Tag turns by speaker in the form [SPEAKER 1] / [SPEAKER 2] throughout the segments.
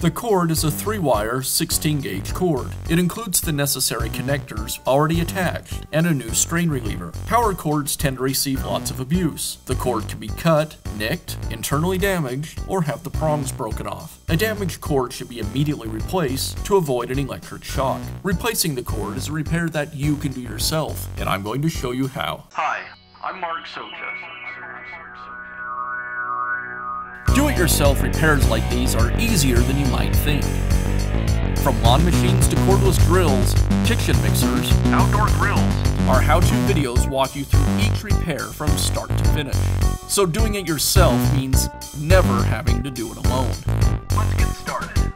[SPEAKER 1] The cord is a 3-wire 16-gauge cord. It includes the necessary connectors already attached and a new strain reliever. Power cords tend to receive lots of abuse. The cord can be cut, nicked, internally damaged, or have the prongs broken off. A damaged cord should be immediately replaced to avoid an electric shock. Replacing the cord is a repair that you can do yourself, and I'm going to show you how.
[SPEAKER 2] Hi, I'm Mark Socha.
[SPEAKER 1] Do-it-yourself repairs like these are easier than you might think. From lawn machines to cordless drills, kitchen mixers,
[SPEAKER 2] Outdoor grills.
[SPEAKER 1] our how-to videos walk you through each repair from start to finish. So doing it yourself means never having to do it alone.
[SPEAKER 2] Let's get started.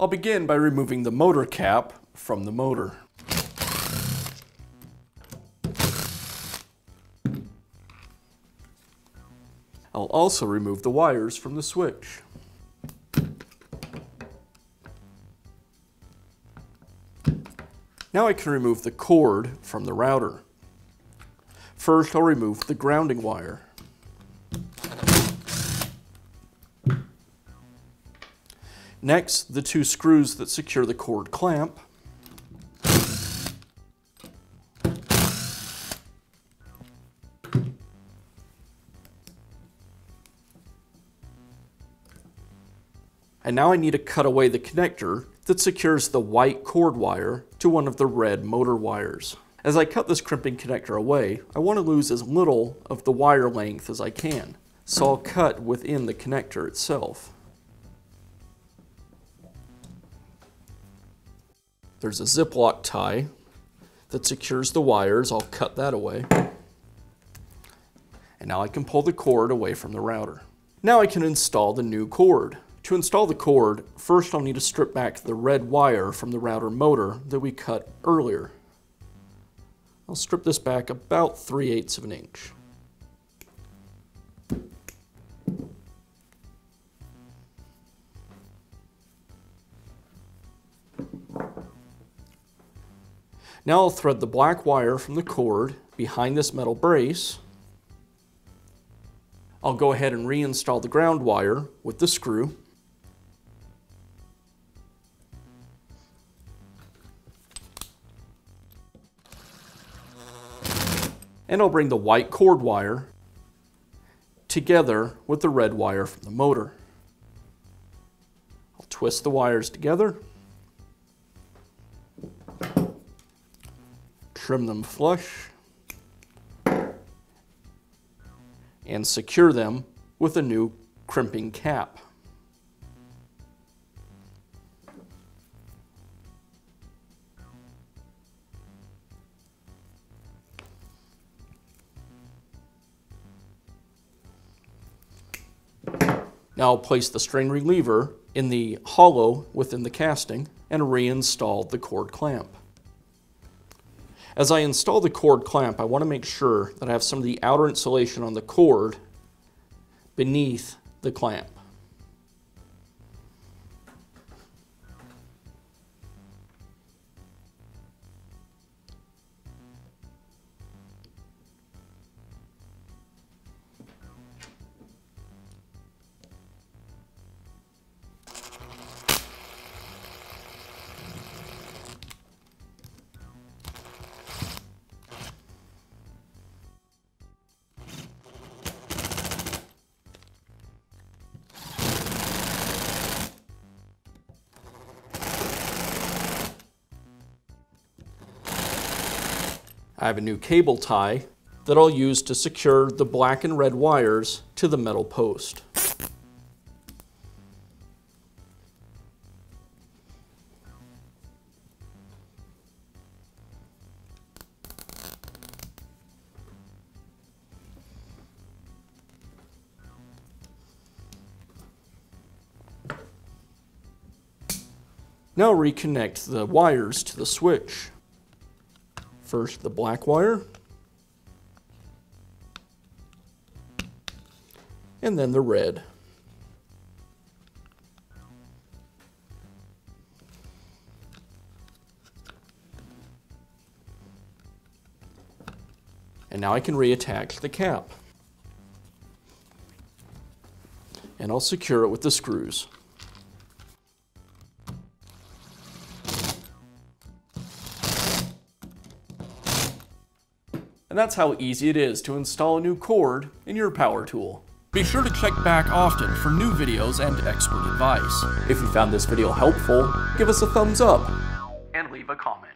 [SPEAKER 1] I'll begin by removing the motor cap from the motor. I'll also remove the wires from the switch. Now I can remove the cord from the router. First, I'll remove the grounding wire. Next, the two screws that secure the cord clamp. And now I need to cut away the connector that secures the white cord wire to one of the red motor wires. As I cut this crimping connector away, I want to lose as little of the wire length as I can, so I'll cut within the connector itself. There's a Ziploc tie that secures the wires. I'll cut that away. And now I can pull the cord away from the router. Now I can install the new cord. To install the cord, first I'll need to strip back the red wire from the router motor that we cut earlier. I'll strip this back about 3 eighths of an inch. Now I'll thread the black wire from the cord behind this metal brace. I'll go ahead and reinstall the ground wire with the screw. And I'll bring the white cord wire together with the red wire from the motor. I'll twist the wires together. trim them flush, and secure them with a new crimping cap. Now place the strain reliever in the hollow within the casting and reinstall the cord clamp. As I install the cord clamp, I want to make sure that I have some of the outer insulation on the cord beneath the clamp. I have a new cable tie that I'll use to secure the black and red wires to the metal post. Now reconnect the wires to the switch. First the black wire, and then the red. And now I can reattach the cap. And I'll secure it with the screws. And that's how easy it is to install a new cord in your power tool. Be sure to check back often for new videos and expert advice. If you found this video helpful, give us a thumbs up.
[SPEAKER 2] And leave a comment.